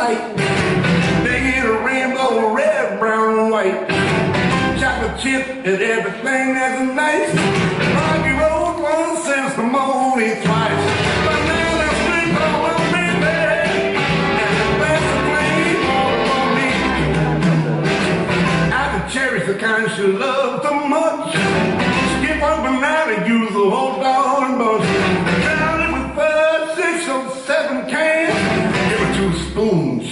sight. They get a rainbow, red, brown, and white. Chocolate chip and everything that's nice. Rocky road once since the morning twice. Cherish the kind she loves so much. Skip up and out and use the